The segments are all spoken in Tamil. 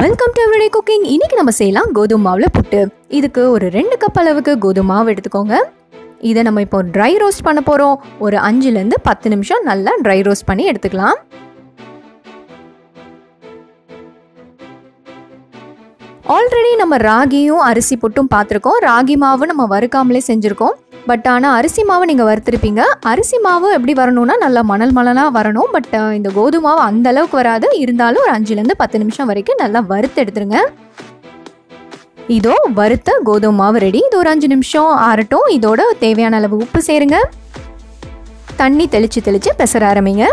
வெல்கம் டு எவ்ரிடே குக்கிங் இன்னைக்கு நம்ம செய்யலாம் கோதுமை மாவில் புட்டு. இதுக்கு ஒரு ரெண்டு கப் அளவுக்கு கோதுமை மாவு எடுத்துக்கோங்க. இதை நம்ம இப்போ ட்ரை ரோஸ்ட் பண்ண போகிறோம் ஒரு அஞ்சுலேருந்து பத்து நிமிஷம் நல்லா ட்ரை ரோஸ்ட் பண்ணி எடுத்துக்கலாம். ஆல்ரெடி நம்ம ராகியும் அரிசி புட்டும் பார்த்துருக்கோம். ராகி மாவு நம்ம வறுக்காமலே செஞ்சுருக்கோம். பட் ஆனால் அரிசி மாவு நீங்கள் வறுத்துருப்பீங்க. அரிசி மாவு எப்படி வரணும்னா நல்லா மணல் மணலாக வரணும். பட் இந்த கோதுமை மாவு அந்த அளவுக்கு வராது. இருந்தாலும் ஒரு அஞ்சுலேருந்து பத்து நிமிஷம் வரைக்கும் நல்லா வறுத்து எடுத்துருங்க. இதோ வறுத்த கோதுமை மாவு ரெடி இது ஒரு அஞ்சு நிமிஷம் ஆறட்டும். இதோட தேவையான அளவு உப்பு சேருங்க. தண்ணி தெளித்து தெளித்து பெசர ஆரம்பிங்க.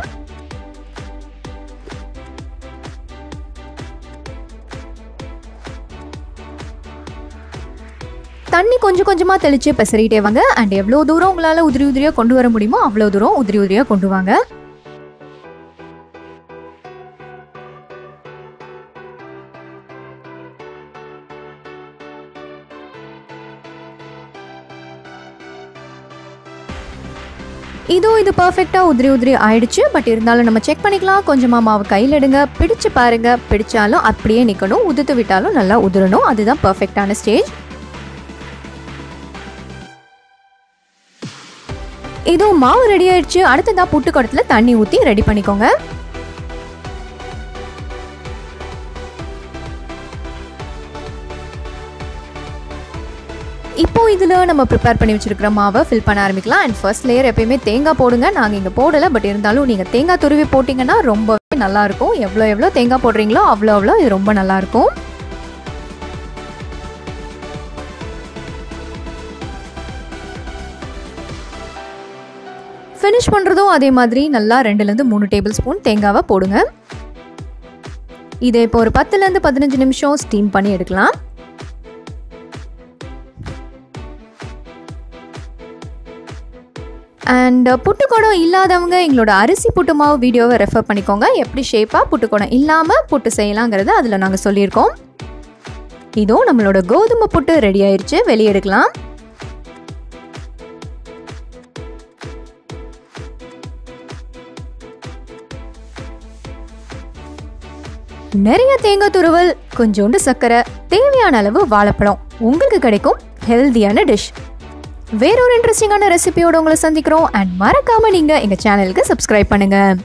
தண்ணி கொஞ்சம் கொஞ்சமாக தெளித்து பெசரிட்டே வாங்க. அண்ட் எவ்வளோ தூரம் உங்களால் உதிரி உதிரியாக கொண்டு வர முடியுமோ அவ்வளோ தூரம் உதிரி உதிரியாக கொண்டு வாங்க. இதோ இது பர்ஃபெக்டாக உதிரி உதிரி ஆயிடுச்சு. பட் இருந்தாலும் நம்ம செக் பண்ணிக்கலாம். கொஞ்சமாக மாவு கையில் எடுங்க. பிடிச்சு பாருங்க. பிடிச்சாலும் அப்படியே நிற்கணும் உதுத்து விட்டாலும் நல்லா உதிரணும். அதுதான் பர்ஃபெக்டான ஸ்டேஜ் இதோ மாவு ரெடி ஆயிடுச்சு. அடுத்ததா புட்டு குடத்தில் தண்ணி ஊற்றி ரெடி பண்ணிக்கோங்க. இப்போ இதில் நம்ம ப்ரிப்பேர் பண்ணி வச்சிருக்கிற மாவை ஃபில் பண்ண ஆரம்பிக்கலாம். அண்ட் ஃபர்ஸ்ட் லேயர் எப்பயுமே தேங்காய் போடுங்க. நாங்கள் இங்கே போடலை பட் இருந்தாலும் நீங்கள் தேங்காய் துருவி போட்டிங்கன்னா ரொம்பவே நல்லாயிருக்கும் எவ்வளோ எவ்வளோ தேங்காய் போடுறீங்களோ அவ்வளோ அவ்வளோ இது ரொம்ப நல்லாயிருக்கும் ஃபினிஷ் பண்ணுறதும் அதே மாதிரி நல்லா ரெண்டுலேருந்து மூணு டேபிள் ஸ்பூன் தேங்காவை போடுங்க. இதை இப்போ ஒரு பத்துலேருந்து பதினஞ்சு நிமிஷம் ஸ்டீம் பண்ணி எடுக்கலாம். அண்ட் uh, புட்டுக்கோடம் இல்லாதவங்க எங்களோட அரிசி புட்டு மாவு வீடியோவை ரெஃபர் பண்ணிக்கோங்க. எப்படி ஷேப்பாக புட்டுக்குடம் இல்லாமல் புட்டு செய்யலாங்கிறத அதில் நாங்கள் சொல்லியிருக்கோம். இதோ நம்மளோட கோதுமை புட்டு ரெடி ஆயிடுச்சு வெளியே எடுக்கலாம். நிறைய தேங்காய் துருவல் கொஞ்சோண்டு சர்க்கரை தேவையான அளவு வாழைப்பழம். உங்களுக்கு கிடைக்கும் ஹெல்தியான டிஷ் வேறொரு இன்ட்ரெஸ்டிங்கான ரெசிபியோட உங்களை சந்திக்கிறோம். அண்ட் மறக்காம நீங்க எங்க சேனலுக்கு சப்ஸ்கிரைப் பண்ணுங்க.